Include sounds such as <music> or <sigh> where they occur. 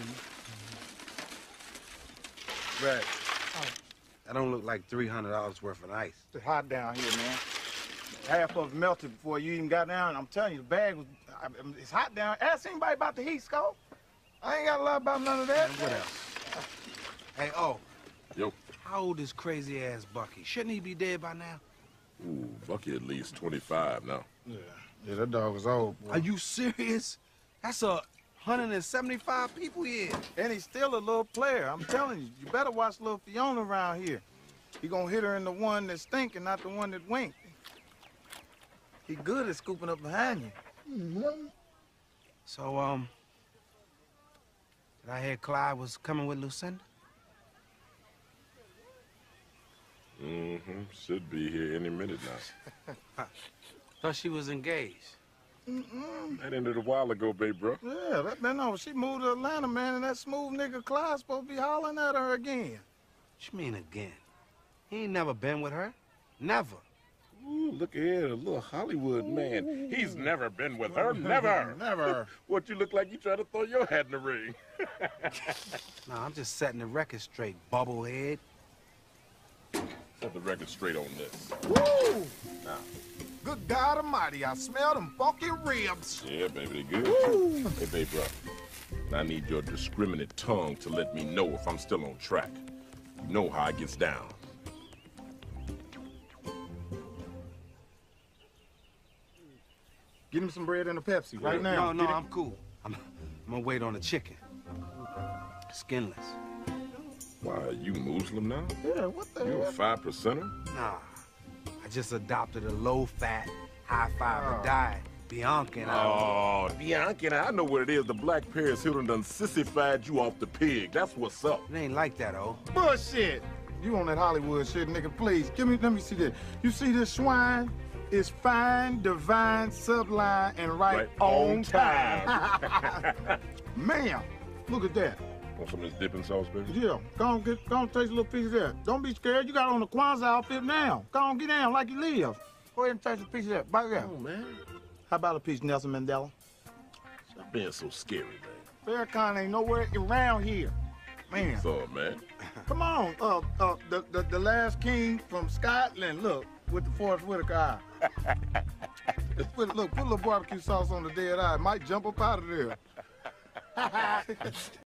Mm-hmm. Right. Oh. That don't look like $300 worth of ice. It's hot down here, man. Half of it melted before you even got down. I'm telling you, the bag was. I, it's hot down. Ask anybody about the heat, Skull. I ain't got a lot about none of that. And what else? Hey, oh, Yo, how old is crazy ass Bucky? Shouldn't he be dead by now? ooh, Bucky at least 25 now. Yeah, yeah, that dog is old. Boy. Are you serious? That's a 175 people here. And he's still a little player. I'm telling you, you better watch little Fiona around here. He gonna hit her in the one that stink and not the one that wink. He good at scooping up behind you. So, um, did I hear Clyde was coming with Lucinda? Mm-hmm. Should be here any minute now. <laughs> Thought she was engaged. That ended a while ago, babe, bro. Yeah, that, that no, she moved to Atlanta, man, and that smooth nigga Clyde's supposed to be hollering at her again. What you mean again? He ain't never been with her. Never. Ooh, look at here, a little Hollywood man. He's never been with her, never. Never. <laughs> <laughs> What you look like you trying to throw your hat in the ring. <laughs> No, I'm just setting the record straight, bubblehead. Set the record straight on this. Woo! Good God Almighty, I smell them funky ribs. Yeah, baby, they good. Hey, babe, bro. I need your discriminate tongue to let me know if I'm still on track. You know how it gets down. Give him some bread and a Pepsi right now. No, no, I'm cool. I'm, I'm gonna wait on the chicken. Skinless. Why, are you Muslim now? Yeah, what the hell? You a five percenter? Nah, I just adopted a low-fat, high-fiber Oh. diet. Bianca and I. Oh, Bianca, and I know what it is. The Black Paris Hilton done sissified you off the pig. That's what's up. It ain't like that, oh. Bullshit. You on that Hollywood shit, nigga, please. Give me, let me see this. You see this swine? It's fine, divine, sublime, and right, Right on on time. <laughs> Man, look at that. Want some of this dipping sauce, baby? Yeah, go on, get, go on, taste a little piece of that. Don't be scared. You got on the Kwanzaa outfit now. Go on, get down like you live. Go ahead and taste a piece of that. Bite that. Oh, man. How about a piece, Nelson Mandela? Stop being so scary, man. Farrakhan ain't nowhere around here. Man, What's up, man? <laughs> come on. Uh, uh, the, the, the last king from Scotland, look, with the Forest Whitaker eye. <laughs> put, look, put a little barbecue sauce on the dead eye. Might jump up out of there. <laughs>